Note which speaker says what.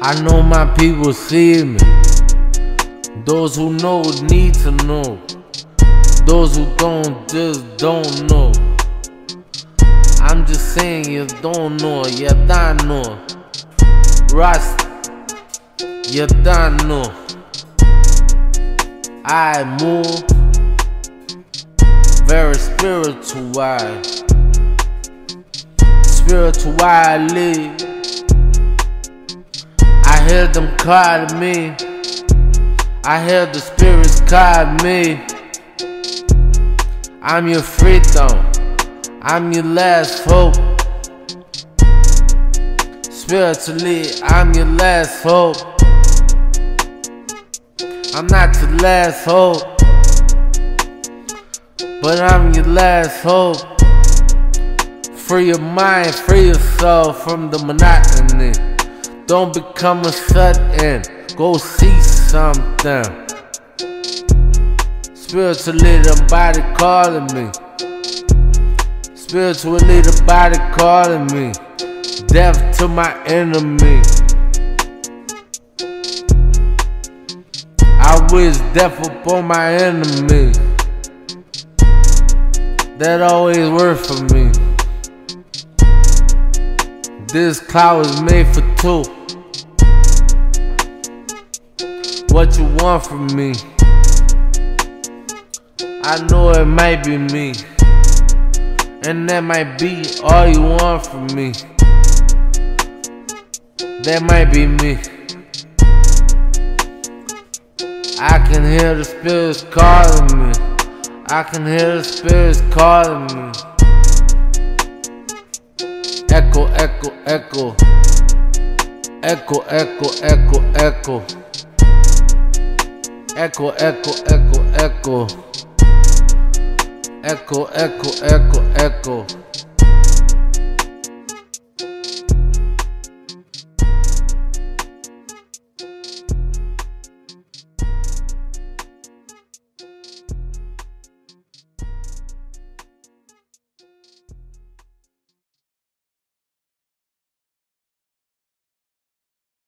Speaker 1: I know my people see me. Those who know need to know. Those who don't just don't know. I'm just saying you don't know, you don't know. Rust, you don't know. I move very spiritual. Spiritual, I live. I hear them calling me. I hear the spirits calling me. I'm your freedom. I'm your last hope. Spiritually, I'm your last hope. I'm not your last hope, but I'm your last hope. Free your mind, free your soul from the monotony. Don't become a shut-in. Go see something. Spiritually, the body calling me. Spiritually, the body calling me. Death to my enemy. I wish death upon my enemy. That always worked for me. This cloud is made for two. What you want from me? I know it might be me. And that might be all you want from me. That might be me. I can hear the spirits calling me. I can hear the spirits calling me. Echo, echo, echo. Echo, echo, echo, echo. Echo, echo, echo, echo. Echo, echo, echo, echo.